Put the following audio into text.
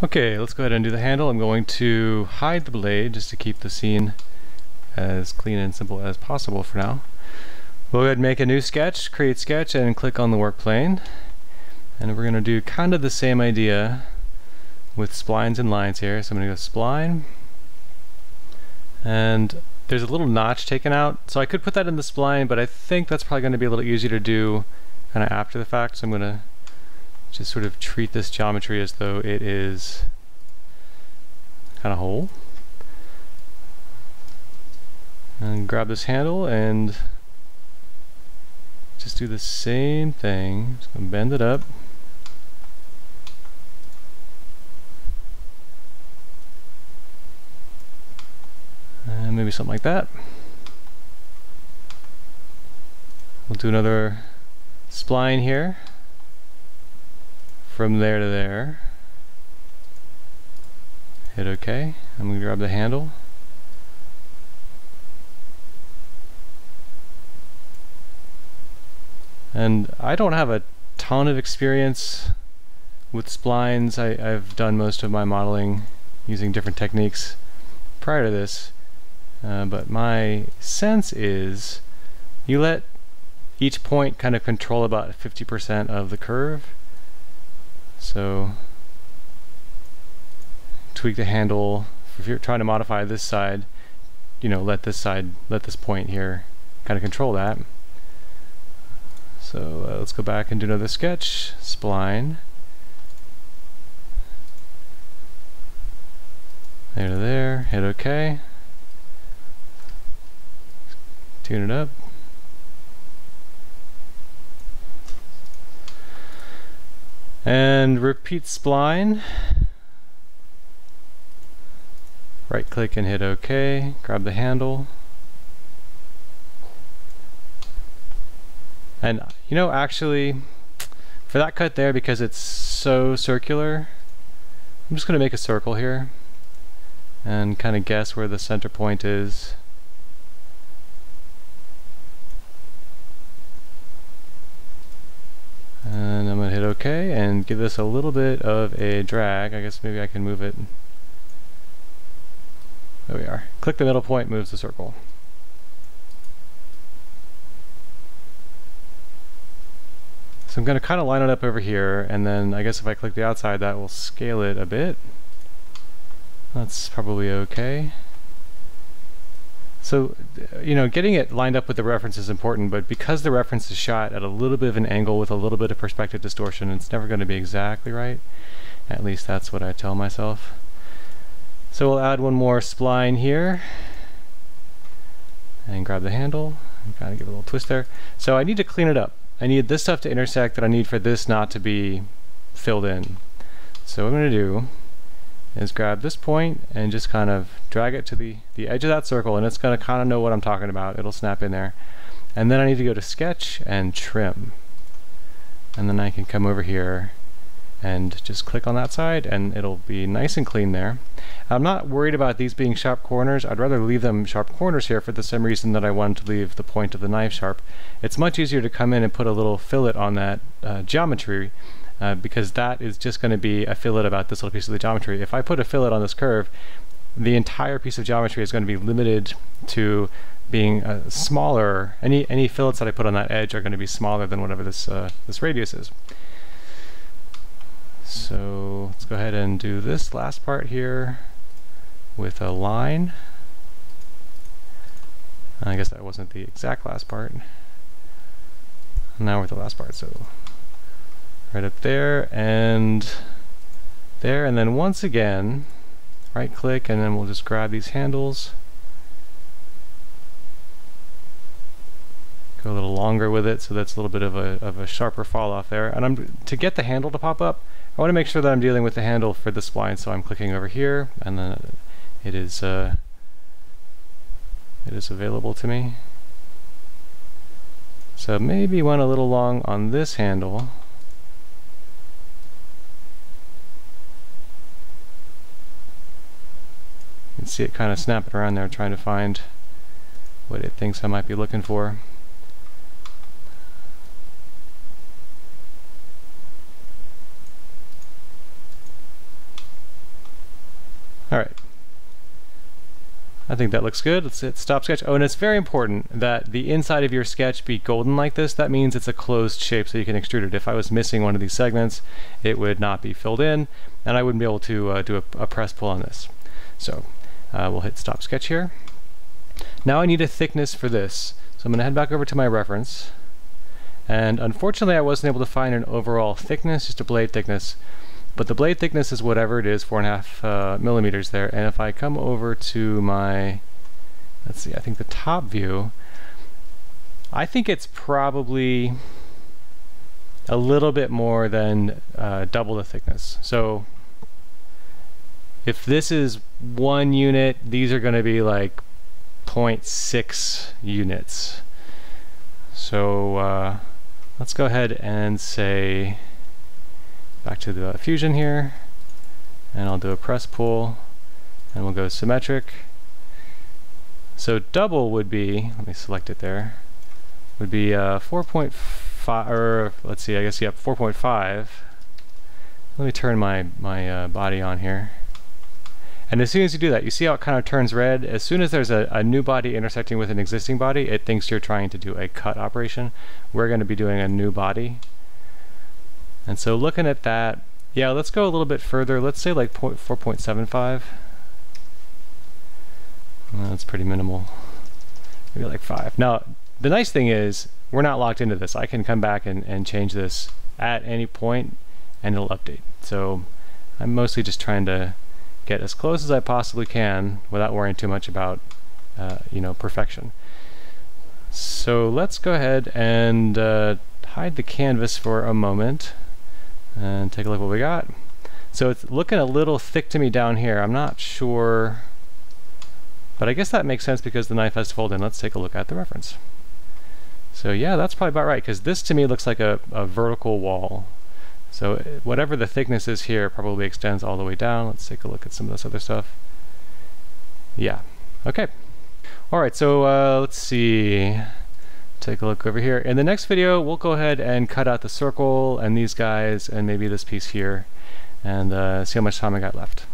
Okay, let's go ahead and do the handle. I'm going to hide the blade just to keep the scene as clean and simple as possible for now. We'll go ahead and make a new sketch, create sketch, and click on the work plane. And we're going to do kind of the same idea with splines and lines here. So I'm going to go spline, and there's a little notch taken out. So I could put that in the spline, but I think that's probably going to be a little easier to do kind of after the fact. So I'm going to just sort of treat this geometry as though it is kind of whole. And grab this handle and just do the same thing. Just gonna bend it up. And maybe something like that. We'll do another spline here from there to there. Hit OK. I'm going to grab the handle. And I don't have a ton of experience with splines. I, have done most of my modeling using different techniques prior to this. Uh, but my sense is you let each point kind of control about 50% of the curve so tweak the handle. If you're trying to modify this side, you know, let this side, let this point here kind of control that. So uh, let's go back and do another sketch. Spline. There to there. Hit OK. Tune it up. And repeat spline. Right click and hit OK. Grab the handle. And you know actually for that cut there because it's so circular I'm just gonna make a circle here and kind of guess where the center point is And I'm going to hit OK and give this a little bit of a drag. I guess maybe I can move it. There we are. Click the middle point, moves the circle. So I'm going to kind of line it up over here, and then I guess if I click the outside, that will scale it a bit. That's probably okay. So, uh, you know, getting it lined up with the reference is important, but because the reference is shot at a little bit of an angle with a little bit of perspective distortion, it's never going to be exactly right. At least that's what I tell myself. So we'll add one more spline here and grab the handle and kind of give it a little twist there. So I need to clean it up. I need this stuff to intersect that I need for this not to be filled in. So what I'm going to do is grab this point and just kind of drag it to the, the edge of that circle and it's going to kind of know what I'm talking about. It'll snap in there. And then I need to go to sketch and trim. And then I can come over here and just click on that side and it'll be nice and clean there. I'm not worried about these being sharp corners. I'd rather leave them sharp corners here for the same reason that I wanted to leave the point of the knife sharp. It's much easier to come in and put a little fillet on that uh, geometry uh, because that is just going to be a fillet about this little piece of the geometry. If I put a fillet on this curve, the entire piece of geometry is going to be limited to being uh, smaller. Any any fillets that I put on that edge are going to be smaller than whatever this uh, this radius is. So let's go ahead and do this last part here with a line. I guess that wasn't the exact last part. Now we're at the last part, so right up there and there and then once again right click and then we'll just grab these handles. Go a little longer with it so that's a little bit of a, of a sharper fall off there. And I'm to get the handle to pop up I want to make sure that I'm dealing with the handle for the spline so I'm clicking over here and then it is uh, it is available to me. So maybe went a little long on this handle can see it kind of snapping around there trying to find what it thinks I might be looking for. All right. I think that looks good. Let's hit stop sketch. Oh, and it's very important that the inside of your sketch be golden like this. That means it's a closed shape so you can extrude it. If I was missing one of these segments, it would not be filled in and I wouldn't be able to uh, do a, a, press pull on this. So uh, we'll hit stop sketch here. Now I need a thickness for this. So I'm going to head back over to my reference. And unfortunately I wasn't able to find an overall thickness, just a blade thickness. But the blade thickness is whatever it is, four and a half uh, millimeters there. And if I come over to my, let's see, I think the top view, I think it's probably a little bit more than uh, double the thickness. So if this is one unit, these are going to be like 0.6 units. So uh, let's go ahead and say back to the fusion here and I'll do a press pull and we'll go symmetric. So double would be let me select it there would be uh, 4.5 or let's see I guess yep 4.5 let me turn my my uh, body on here and as soon as you do that you see how it kind of turns red as soon as there's a, a new body intersecting with an existing body it thinks you're trying to do a cut operation we're going to be doing a new body and so looking at that, yeah, let's go a little bit further. Let's say like 4.75. Well, that's pretty minimal. Maybe like 5. Now, the nice thing is we're not locked into this. I can come back and, and change this at any point and it'll update. So I'm mostly just trying to get as close as I possibly can without worrying too much about uh, you know perfection. So let's go ahead and uh, hide the canvas for a moment and take a look what we got. So it's looking a little thick to me down here. I'm not sure, but I guess that makes sense because the knife has to fold in. Let's take a look at the reference. So yeah, that's probably about right because this to me looks like a, a vertical wall. So uh, whatever the thickness is here probably extends all the way down. Let's take a look at some of this other stuff. Yeah, okay. All right, so uh, let's see take a look over here. In the next video, we'll go ahead and cut out the circle and these guys and maybe this piece here and uh, see how much time I got left.